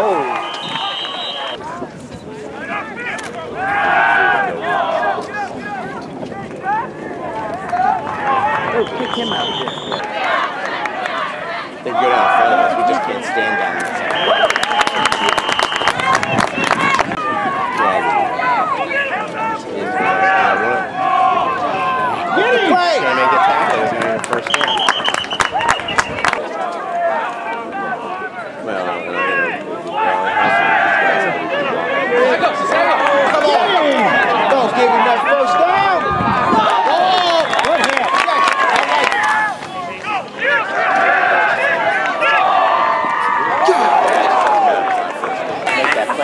Oh, kick him out. They're good out front of us. We just can't stand down.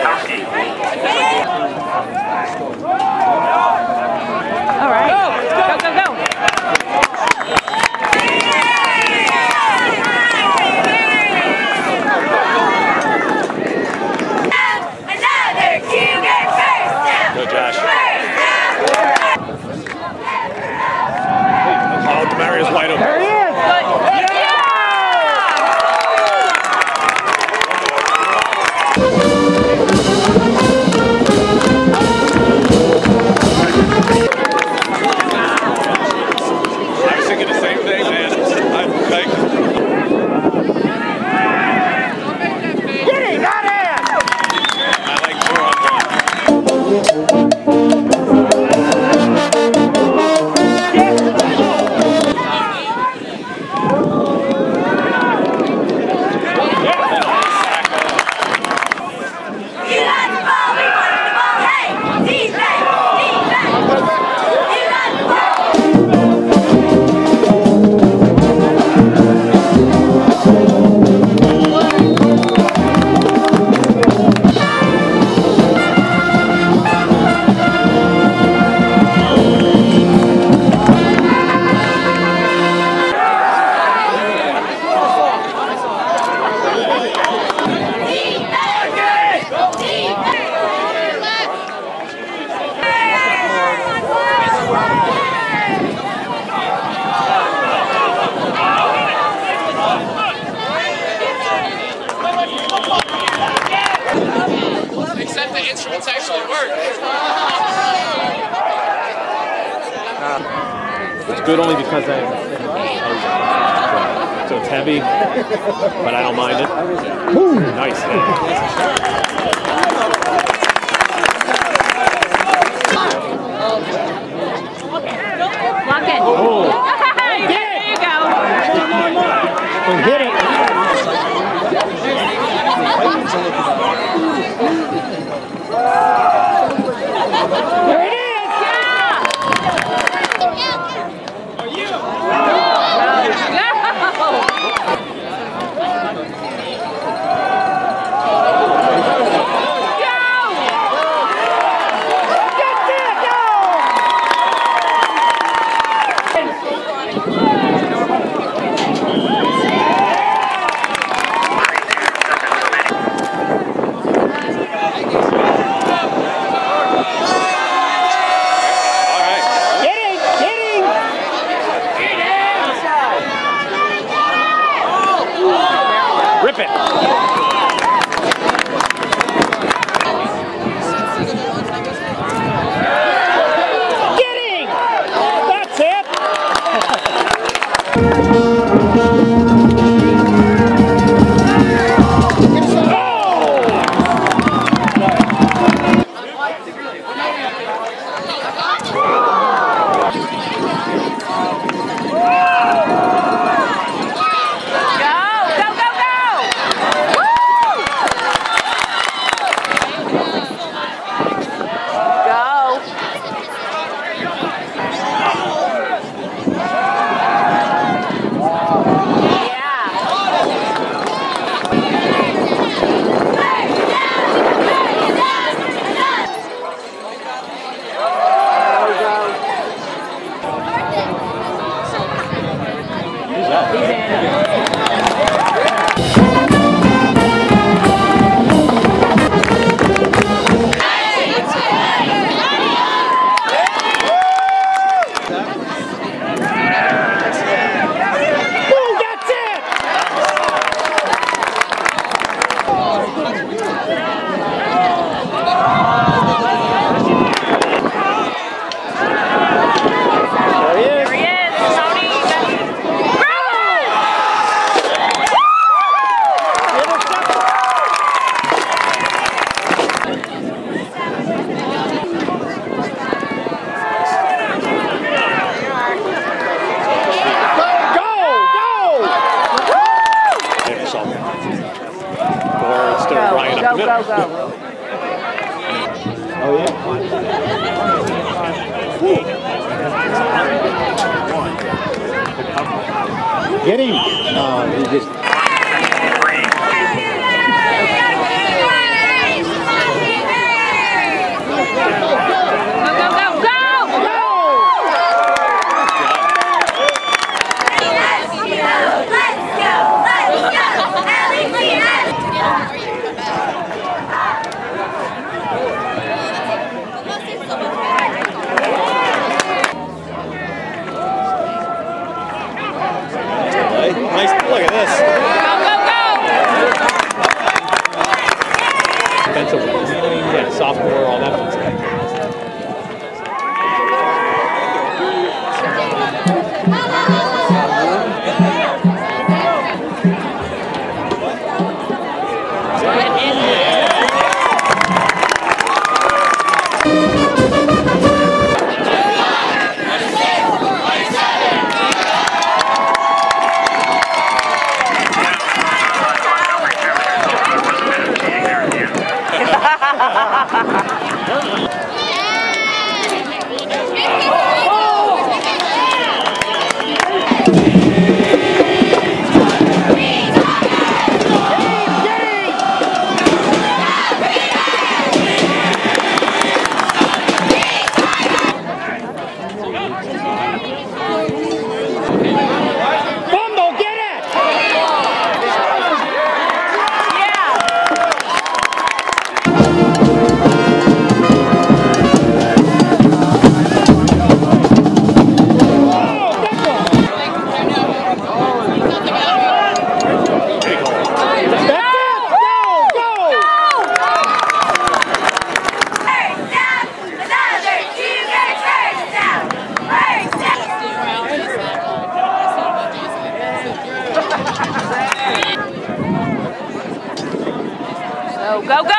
Okay. instruments actually work. Uh, it's good only because I, I so it's heavy, but I don't mind it. Woo. Nice. Lock it. Oh. there you go. Hit it. Get him. Nice. Look at this. Hahaha. Go, go,